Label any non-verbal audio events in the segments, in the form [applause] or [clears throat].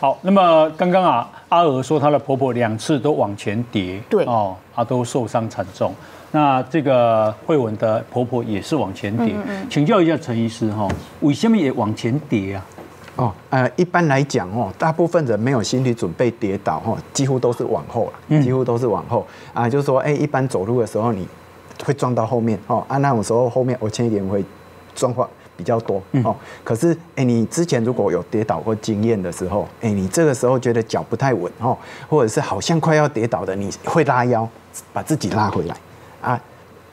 好，那么刚刚啊，阿娥说她的婆婆两次都往前跌，对。哦，她都受伤惨重。那这个慧文的婆婆也是往前跌，请教一下陈医师哈，为什么也往前跌啊？哦，呃，一般来讲哦，大部分人没有心理准备跌倒哦，几乎都是往后了，几乎都是往后。啊，就是说，哎，一般走路的时候你会撞到后面哦，啊，那种时候后面我前一点会状况比较多哦。可是，哎，你之前如果有跌倒过经验的时候，哎，你这个时候觉得脚不太稳哦，或者是好像快要跌倒的，你会拉腰把自己拉回来啊。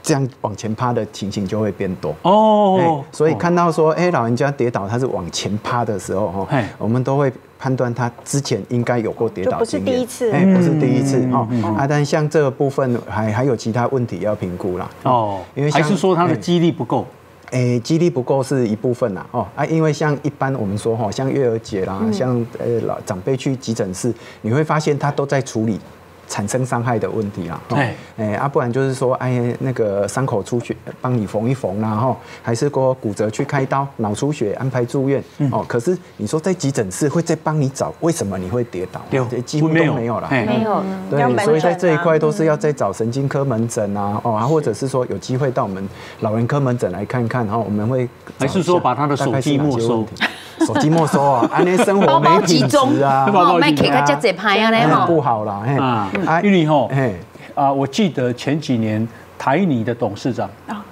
这样往前趴的情形就会变多哦哎，所以看到说，哎，老人家跌倒，他是往前趴的时候，哈嘿，我们都会判断他之前应该有过跌倒就不是第一次哎，不是第一次哦嗯啊，但像这个部分还还有其他问题要评估啦。哦，因为像还是说他的哎肌力不够？诶，肌力不够是一部分啦，哦啊，因为像一般我们说哈，像月儿姐啦，像呃老长辈去急诊室，你会发现他都在处理产生伤害的问题啦，哦哎。哎啊，不然就是说，哎，那个伤口出血，帮你缝一缝啦，哈，还是说骨折去开刀，脑出血安排住院，哦，可是你说在急诊室会再帮你找为什么你会跌倒，几乎都没有了。没有，要对，所以在这一块都是要再找神经科门诊啊，哦，啊，或者是说有机会到我们老人科门诊来看看，然后我们会还是说把他的手机没收？手机没收啊，安尼生活没品质啊，[laughs] 包包集中给他加这牌不好啦，嘿。啊啊，因为吼嘿，啊，我记得前几年台泥的董事长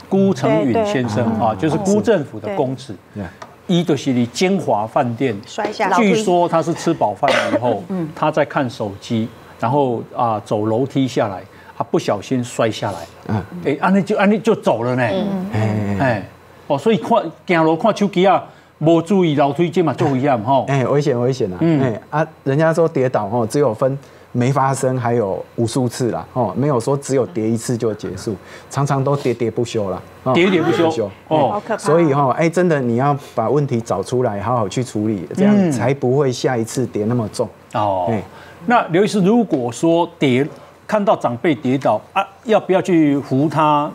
辜成允先生啊，就是辜政府的公子对，伊就是你金华饭店摔下老据说他是吃饱饭以后，他在看手机，然后啊走楼梯下来，他不小心摔下来，嗯。哎，安尼就安尼就走了呢，哎哎，哦，所以看行路看手机啊，无注意楼梯这嘛就危险吼，[laughs] 哎，危险危险啊！嗯。哎啊，人家说跌倒哦，只有分没发生，还有无数次啦，哦，没有说只有跌一次就结束，常常都跌跌不休啦，哦喋喋不休。哦。好可怕。所以哈，哎，真的你要把问题找出来，好好去处理，这样嗯才不会下一次跌那么重。哦。哎，那刘医师，如果说跌看到长辈跌倒啊，要不要去扶他？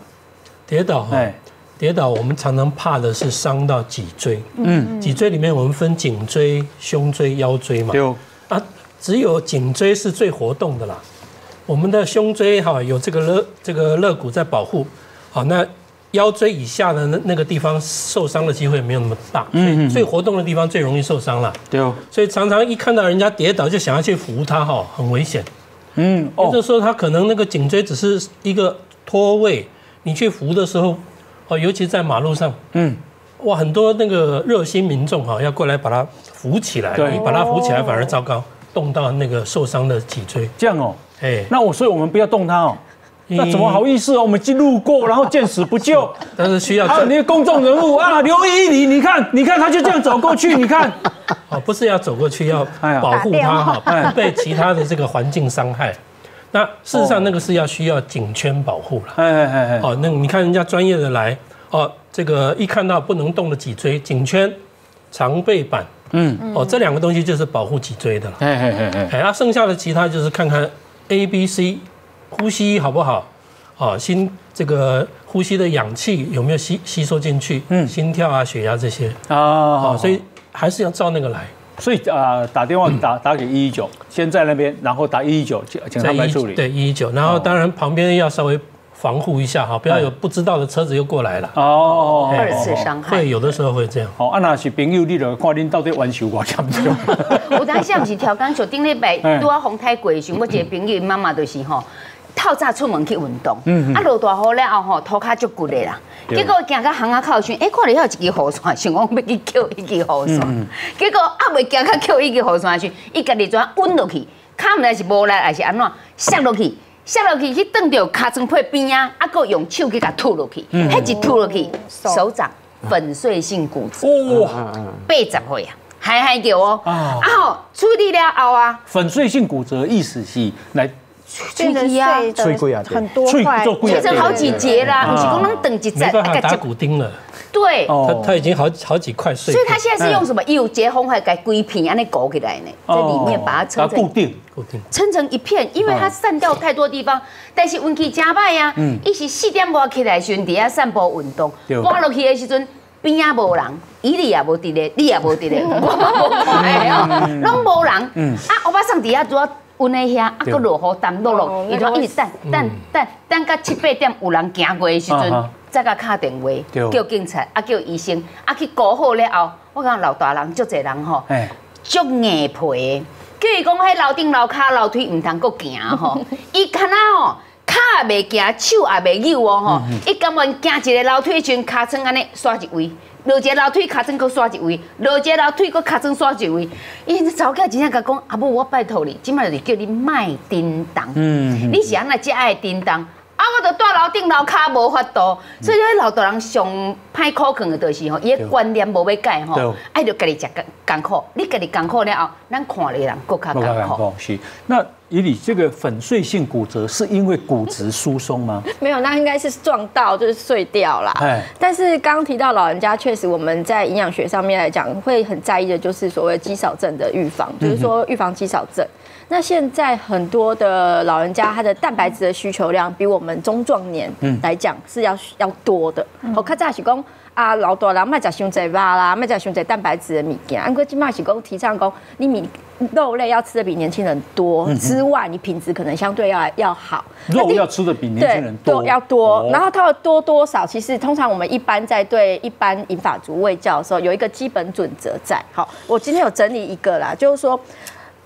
跌倒哈哎，跌倒我们常常怕的是伤到脊椎，嗯，脊椎里面我们分颈椎、胸椎、腰椎嘛，就啊，只有颈椎是最活动的啦。我们的胸椎哈有这个肋这个肋骨在保护，好，那腰椎以下的那那个地方受伤的机会没有那么大，所以最活动的地方最容易受伤了。对哦。所以常常一看到人家跌倒就想要去扶他哈，很危险。嗯有的哦，时候他可能那个颈椎只是一个脱位，你去扶的时候，哦，尤其在马路上，嗯，哇，很多那个热心民众哈要过来把它扶起来，对你把它扶起来反而糟糕，动到那个受伤的脊椎，这样哦。哎，那我所以我们不要动他哦。那怎么好意思哦？我们经路过，然后见死不救。[laughs] 但是需要啊，专那个公众人物 [laughs] 啊，刘依你，你看，你看，他就这样走过去，你看，哦，不是要走过去，要保护他哈，哎不被其他的这个环境伤害。那事实上那个是要需要颈圈保护了。哎哎哎哎，哦，那你看人家专业的来，哦，这个一看到不能动的脊椎、颈圈、长背板，嗯，哦，这两个东西就是保护脊椎的了。哎哎哎哎，哎，啊，剩下的其他就是看看 A、B、C 呼吸好不好，哦，心这个呼吸的氧气有没有吸吸收进去，嗯。心跳啊、血压这些，啊，哦，所以还是要照那个来，所以啊，打电话打 [clears throat] 打给一一九，先在那边，然后打一一九，请请他们来处理。对一一九，然后当然旁边要稍微防护一下哈，不要有不知道的车子又过来了，哦，二次伤害会。有的时候会这样。好，啊，那是朋友，你就看恁到底玩手偌严重。有当时毋是调工，就顶礼拜哎拄啊红太过的时候，我一个朋友妈妈就是吼。透早出门去运动，嗯啊落大雨了后吼，涂骹足骨的啦。结果行到巷仔口的时候，哎，看到遐有一支雨伞，想讲要去捡一支雨嗯伞。结果啊未行到捡一支雨伞的时，伊家己怎稳落去，骹毋知是无力还是安怎，摔落去，摔落去去撞到尻川皮边啊，啊，佮用手去甲吐落去，嗯。迄一吐落去，手掌粉碎性骨折，哇，八十岁啊，还还叫哦，啊。啊吼，处理了后啊。粉碎性骨折意思是来变成碎脆贵啊的很多脆块，做贵切成好几节啦，对不是讲能等一没办法打骨钉了，对，它哦它已经好好几块碎，所以它现在是用什么？有结红还改规片安尼裹起来呢，在里面把它撑成固定。固定。撑成一片，因为它散掉太多地方。但是运气真歹呀，伊是四点外起来的时阵，伫遐散步运动，对。搬落去的时阵，边仔无人，伊你也无伫咧，你也无伫咧，我无看的哦，拢无人。嗯。啊，我把上底下主要温在遐，啊，对。搁落雨淡落落哦，伊就一直等等等等到七八点有人行过的时阵再甲敲电话叫警察，啊叫医生，啊去顾好了后，我讲老大人足侪人吼。哎，足硬皮的，叫伊讲迄楼顶楼骹楼梯毋通搁行吼，[laughs] 伊敢若吼。骹也袂行，手也袂扭哦吼，伊甘愿行一个楼梯的时阵，尻川安尼刷一位，落一个楼梯尻川搁刷一位，落一个楼梯搁尻川刷一位。伊查某囝真正甲讲，阿母我拜托你，即摆就是叫你卖叮当，嗯你是安那只爱叮当。啊，我著住楼顶楼骹无法度，所以迄老大人上歹可劝的就是吼，伊的观念无要改对吼，爱着家己食艰艰苦，你家己艰苦了后，咱看的人更较我刚艰苦。是。那以你这个粉碎性骨折是因为骨质疏松吗？[laughs] 没有，那应该是撞到就是碎掉啦。哎但是刚刚提到老人家，确实我们在营养学上面来讲，会很在意的就是所谓肌少症的预防，就是说预防肌少症。那现在很多的老人家，他的蛋白质的需求量比我们中壮年来讲是要要多的。我看早是讲啊，老多人卖食伤济肉啦，卖食伤济蛋白质的物件。安哥今麦是讲提倡讲，你米肉类要吃的比年轻人多之外，你品质可能相对要要好。肉要吃的比年轻人多，要多哦。然后它的多多少，其实通常我们一般在对一般银发族喂教的时候，有一个基本准则在。好，我今天有整理一个啦，就是说。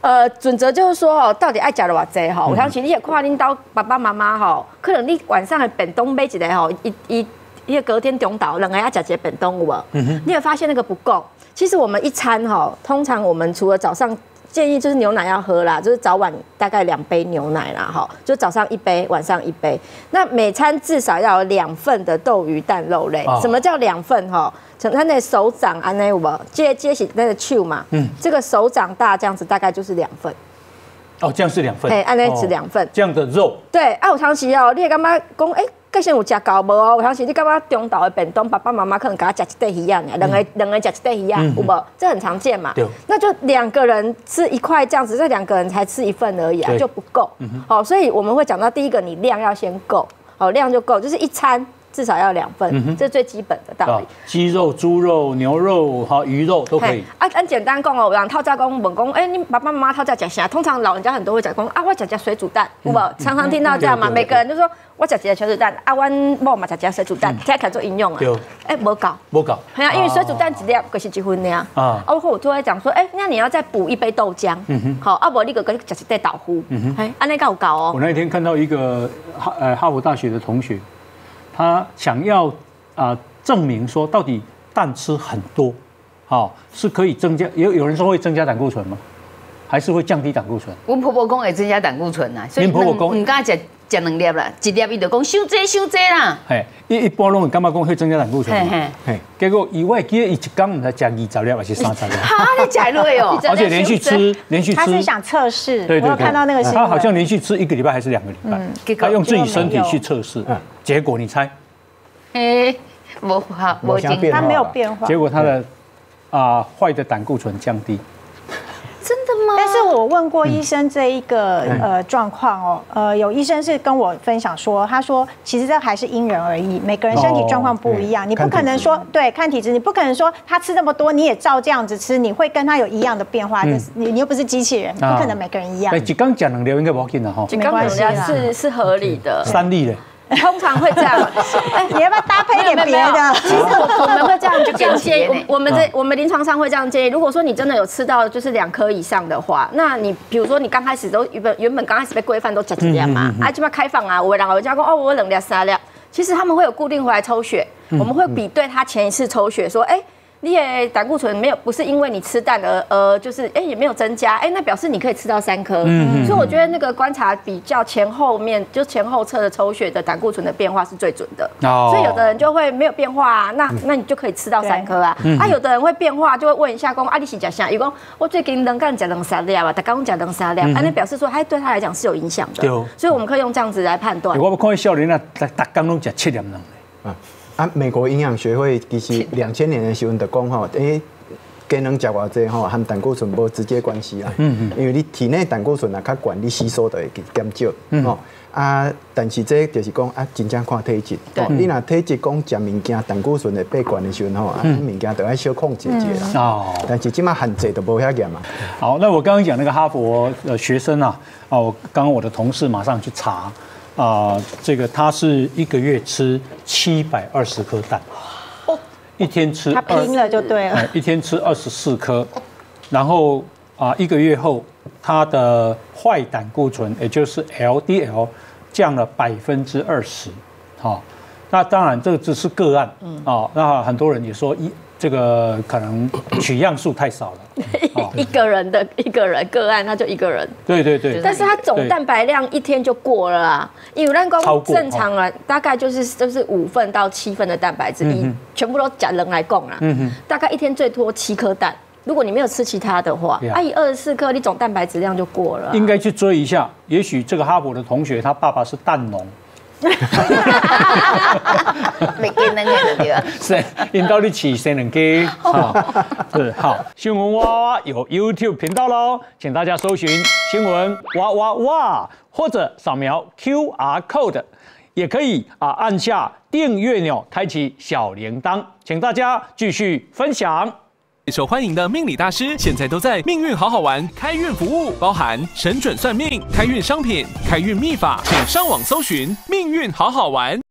呃，准则就是说哦，到底爱食的偌济吼，我相信你也看恁到爸爸妈妈吼，可能你晚上的便当买一个吼，一一一个隔天中岛两个要食一个便当有无？你会发现那个不够。其实我们一餐吼，通常我们除了早上建议就是牛奶要喝啦，就是早晚大概两杯牛奶啦，哈，就早上一杯，晚上一杯。那每餐至少要有两份的豆鱼蛋肉类。哦什么叫两份哈？像他那手掌安内我接接起那个手嘛，嗯这个手掌大这样子大概就是两份，哦，这样是两份，哎，安内哦只两份。这样的肉，对，啊，有当时哦，你会感觉讲，诶、个性有食够无哦？有当时你感觉中岛的便当，爸爸妈妈可能给他食一块鱼啊，两个两个人吃一块鱼啊，有无？这很常见嘛。那就两个人吃一块这样子，这两个人才吃一份而已啊，就不够。好，所以我们会讲到第一个，你量要先够，好，量就够，就是一餐至少要两份，这是最基本的道啊理。，鸡肉、猪肉、牛肉、哈鱼肉都可以嘿。啊，咱简单讲哦，人透早讲问讲，哎、你爸爸妈妈透早食啥？通常老人家很多会讲讲啊，我食食水煮蛋，有无？常常听到这样嘛，每个人就说我食一个水煮蛋，啊，阮某嘛食一个水煮蛋，听起来做应用啊对。哎，无搞，无搞，系啊，因为水煮蛋一粒就是一分呀。啊啊，我我就会讲说，哎，那你要再补一杯豆浆，好，啊，无你个个食一袋豆腐，哎，安尼够有够我哦。那一天看到一个哈呃哈佛大学的同学，他想要啊、证明说到底蛋吃很多，好、是可以增加，有有人说会增加胆固醇吗？还是会降低胆固醇？我婆婆讲会增加胆固醇啊，所以恁婆婆讲唔敢食食两粒啦，一粒伊就讲伤济伤济啦。嘿，一一般拢会感觉讲会增加胆固醇嘛，嘿嘿，嘿，结果以外记得一天唔才食二十粒还是三十粒，[laughs] 哈，你食落哦，[laughs] 而且连续吃连续吃，他是想测试，对对对，我有看到那个新闻，他好像连续吃一个礼拜还是两个礼拜，结果他用自己身体去测试嗯，结果你猜，诶，无好无精没啥变他没有变化。结果他的啊坏的胆固醇降低，吗？但是我问过医生这一个呃状况哦，呃，有医生是跟我分享说，他说其实这还是因人而异，每个人身体状况不一样，哦你不可能说对看体质，你不可能说他吃这么多，你也照这样子吃，你会跟他有一样的变化，这是你你又不是机器人，不可能每个人一样。哎，。一刚讲两条应该不要紧的哈，就刚人家是是合理的，三粒嘞，通常会这样。哎你要不要搭配一点别的？其实我我们会这样就这样建议我们在我们临床上会这样建议。如果说你真的有吃到就是两颗以上的话，那你比如说你刚开始都原本原本刚开始被规范都吃这样嘛，啊，基本开放啊，我然后人家说哦，我冷掉三粒，其实他们会有固定回来抽血，我们会比对他前一次抽血说，哎。你也胆固醇没有，不是因为你吃蛋而呃，就是哎、也没有增加，哎、那表示你可以吃到三颗。所以我觉得那个观察比较前后面，就前后侧的抽血的胆固醇的变化是最准的。哦所以有的人就会没有变化啊，那那你就可以吃到三颗啊。啊，有的人会变化，就会问一下公啊，你是讲啥？有公我最近能干讲两三粒啊，他刚讲两三粒，啊，那表示说，他对他来讲是有影响的对哦。所以我们可以用这样子来判断。我要看少年啊，逐逐工拢食七粒蛋。啊啊！美国营养学会其实两千年的时候就讲吼，诶，给能食偌济吼，和胆固醇无直接关系啦。嗯嗯。因为你体内胆固醇啊较悬，你吸收的会减少。嗯。哦啊，但是这就是讲啊，真正看体质。对。你若体质讲食物件胆固醇会变悬的时候吼，啊，物件都要小控制一下啦。哦。但是即马限制都无遐严嘛。好，那我刚刚讲那个哈佛的学生啊，哦，刚刚我的同事马上去查。啊，这个他是一个月吃七百二十颗蛋，哦，一天吃他拼了就对了，一天吃二十四颗，然后啊，一个月后他的坏胆固醇，也就是 LDL 降了百分之二十，好，那当然这个只是个案，嗯，啊，那很多人也说一。这个可能取样数太少了，[laughs] 一个人的一个人个案，那就一个人。对对对。但是他总蛋白量一天就过了啊，因为那个正常人，大概就是就是五份到七份的蛋白质，你全部都假人来供了，大概一天最多七颗蛋。如果你没有吃其他的话，阿姨二十四颗，你总蛋白质量就过了。应该去追一下，也许这个哈佛的同学，他爸爸是蛋农。没跟那个对啊？是，引导你起生人机。是好，新闻哇哇有 YouTube 频道喽，请大家搜寻新闻哇哇哇，或者扫描 QR code，也可以啊按下订阅钮，开启小铃铛，请大家继续分享。受欢迎的命理大师，现在都在命运好好玩开运服务，包含神准算命、开运商品、开运秘法，请上网搜寻命运好好玩。